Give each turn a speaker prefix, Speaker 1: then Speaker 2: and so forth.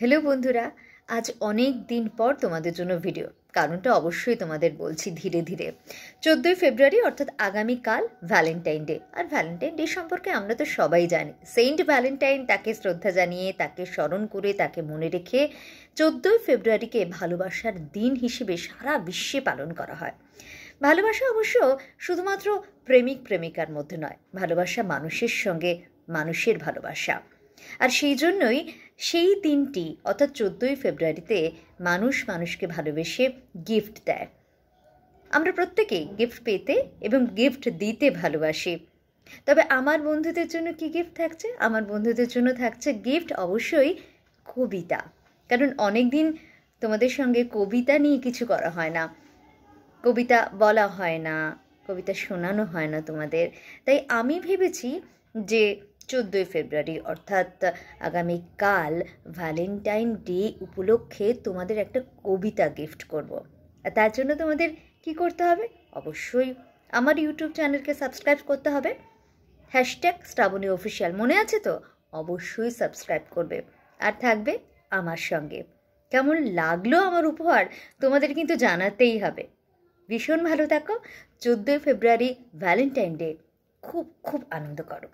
Speaker 1: Hello বন্ধুরা, আজ অনেক দিন পর তোমাদের জন্য ভিডিও কারণটা অবশ্যই তোমাদের বলছি ধীরে ধীরে। চোদ্দোই ফেব্রুয়ারি অর্থাৎ আগামীকাল ভ্যালেন্টাইন ডে আর ভ্যালেন্টাইন ডে সম্পর্কে আমরা তো সবাই জানি। সেন্ট ভ্যালেন্টাইন তাকে শ্রদ্ধা জানিয়ে, তাকে স্মরণ করে, তাকে মনে রেখে চোদ্দোই ফেব্রুয়ারিকে ভালোবাসার দিন হিসেবে সারা বিশ্বে পালন করা হয়। ভালোবাসা অবশ্য শুধুমাত্র প্রেমিক প্রেমিকার মধ্যে নয়, ভালোবাসা মানুষের সঙ্গে মানুষের ভালোবাসা। আর সেই জন্যই সেই দিনটি, অর্থাৎ চোদ্দোই ফেব্রুয়ারিতে মানুষ মানুষকে ভালোবেসে গিফট দেয়। আমরা প্রত্যেকেই গিফট পেতে এবং গিফট দিতে ভালোবাসি। তবে আমার বন্ধুদের জন্য কি গিফট থাকছে? আমার বন্ধুদের জন্য থাকছে গিফট অবশ্যই কবিতা। কারণ অনেক দিন তোমাদের সঙ্গে কবিতা নিয়ে কিছু করা হয় না। কবিতা বলা হয় না, কবিতা শোনানো হয় না তোমাদের। তাই আমি ভেবেছি যে চোদ্দোই ফেব্রুয়ারি। অর্থাৎ আগামীকাল ভ্যালেন্টাইন ডে উপলক্ষে তোমাদের একটা কবিতা গিফট করব। আর তার জন্য তোমাদের কি করতে হবে? অবশ্যই আমার ইউটিউব চ্যানেলকে সাবস্ক্রাইব করতে হবে। হ্যাশট্যাগ শ্রাবণী অফিসিয়াল মনে আছে তো? অবশ্যই সাবস্ক্রাইব করবে। আর থাকবে আমার সঙ্গে। কেমন লাগল আমার উপহার? তোমাদের কিন্তু জানাতেই হবে। ভীষণ ভালো থাকো। চোদ্দোই ফেব্রুয়ারি ভ্যালেন্টাইন ডে খুব খুব আনন্দ করো।